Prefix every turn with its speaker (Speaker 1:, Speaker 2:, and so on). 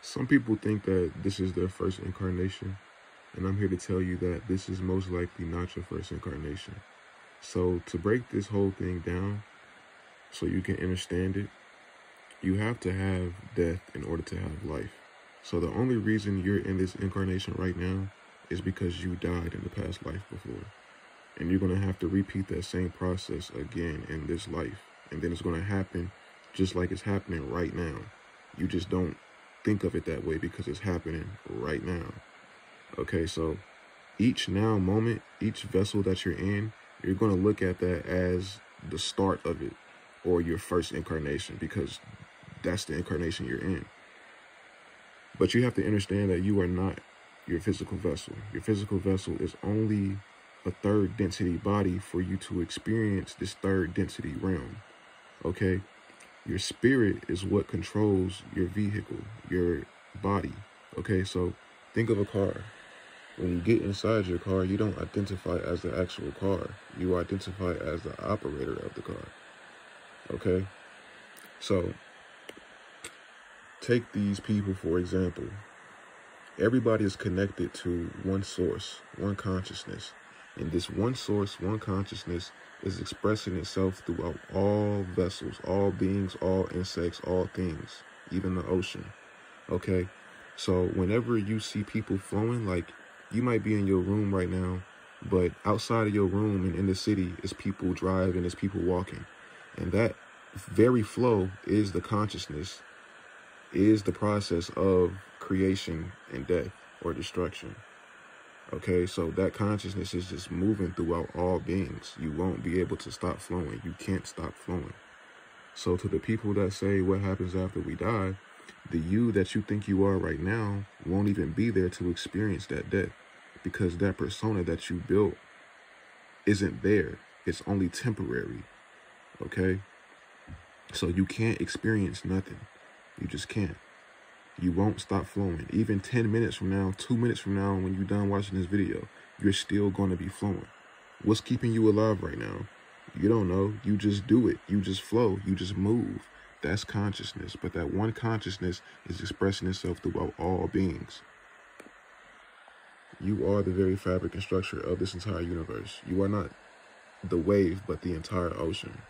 Speaker 1: Some people think that this is their first incarnation, and I'm here to tell you that this is most likely not your first incarnation. So, to break this whole thing down so you can understand it, you have to have death in order to have life. So, the only reason you're in this incarnation right now is because you died in the past life before. And you're going to have to repeat that same process again in this life. And then it's going to happen just like it's happening right now. You just don't think of it that way because it's happening right now. Okay, so each now moment, each vessel that you're in, you're going to look at that as the start of it or your first incarnation because that's the incarnation you're in. But you have to understand that you are not your physical vessel. Your physical vessel is only a third density body for you to experience this third density realm. Okay? Your spirit is what controls your vehicle, your body. Okay? So think of a car. When you get inside your car, you don't identify as the actual car. You identify as the operator of the car. Okay? So take these people for example. Everybody is connected to one source, one consciousness. And this one source, one consciousness is expressing itself throughout all vessels, all beings, all insects, all things, even the ocean. Okay? So whenever you see people flowing, like you might be in your room right now, but outside of your room and in the city is people driving, is people walking. And that very flow is the consciousness, is the process of creation and death or destruction. Okay, so that consciousness is just moving throughout all beings. You won't be able to stop flowing. You can't stop flowing. So to the people that say what happens after we die, the you that you think you are right now won't even be there to experience that death because that persona that you built isn't there. It's only temporary. Okay? So you can't experience nothing. You just can't you won't stop flowing. Even 10 minutes from now, two minutes from now, when you're done watching this video, you're still going to be flowing. What's keeping you alive right now? You don't know. You just do it. You just flow. You just move. That's consciousness. But that one consciousness is expressing itself throughout all beings. You are the very fabric and structure of this entire universe. You are not the wave, but the entire ocean.